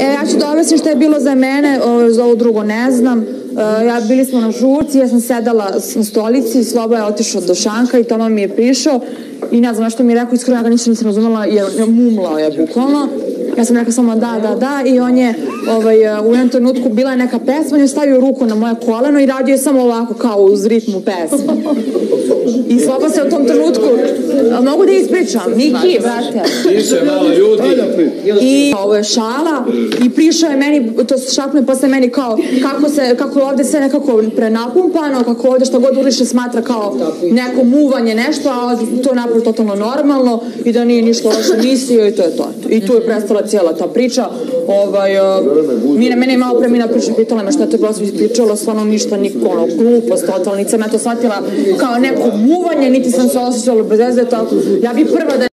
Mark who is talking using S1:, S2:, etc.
S1: E, ja ću da objasnim šta je bilo za mene, o, za ovo drugo ne znam. E, ja bili smo na žurci, ja sam sedala na stolici, Slobo je otišao do šanka i Toma mi je prišao i ne znam što mi je rekao, iskreno ja ga nisam, nisam razumela jer mumlao je bukvalno. Ja sam rekla samo da, da, da i on je ovaj, u jednom trenutku bila neka pesma, on je stavio ruku na moje koleno i radio je samo ovako kao uz ritmu pesme. I Slobo se u tom trenutku, a mogu da ispričam, Miki, brate.
S2: Tiše malo ljudi.
S1: I ovo je šala i prišao je meni, to se šapne posle meni kao kako se, kako je ovde sve nekako prenapumpano, kako ovde što god uriše smatra kao neko muvanje, nešto, a to je napravo totalno normalno i da nije ništa loše mislio i to je to. I tu je prestala cijela ta priča. Ovaj, Mina, mene je malo pre Mina priča, pitala me šta bilo sve pričalo, stvarno ništa, niko, ono, glupost, sam ja to shvatila kao neko muvanje, niti sam se osjećala bez veze, tako, ja bi prva da